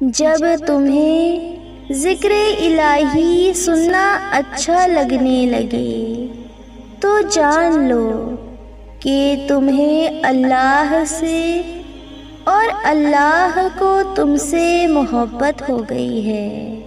जब तुम्हें ज़िक्र इलाही सुनना अच्छा लगने लगे तो जान लो कि तुम्हें अल्लाह से और अल्लाह को तुमसे मोहब्बत हो गई है।